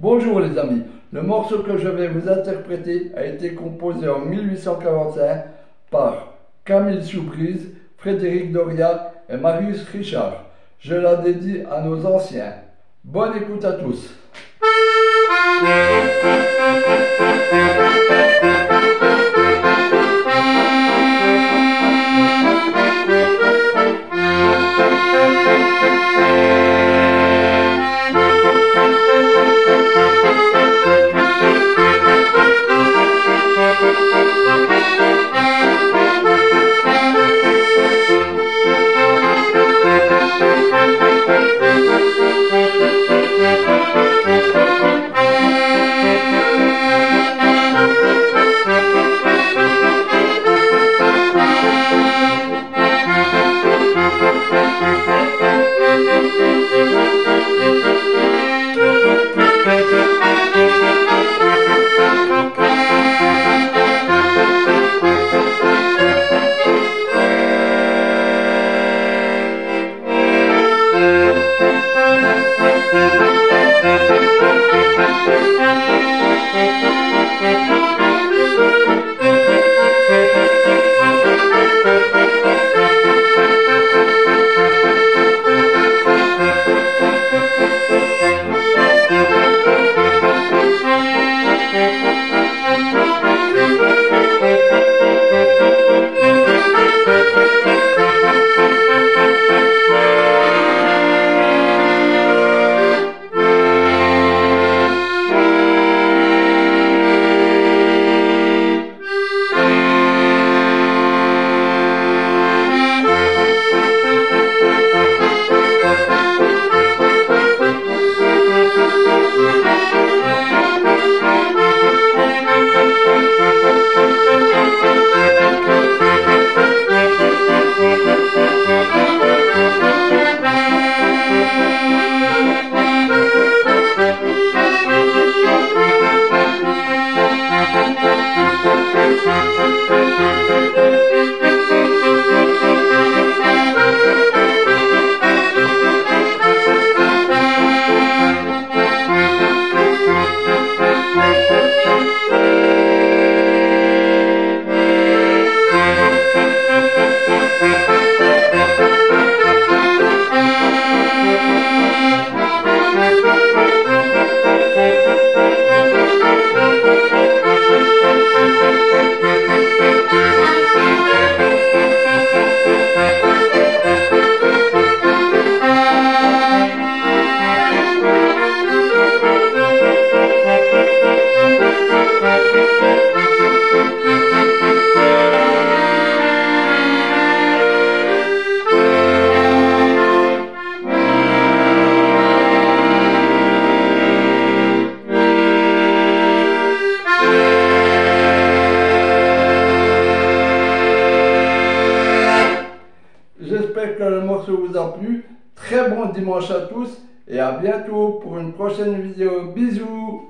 Bonjour les amis, le morceau que je vais vous interpréter a été composé en 1845 par Camille Soubrise, Frédéric Doria et Marius Richard. Je la dédie à nos anciens. Bonne écoute à tous. J'espère que le morceau vous a plu. Très bon dimanche à tous et à bientôt pour une prochaine vidéo. Bisous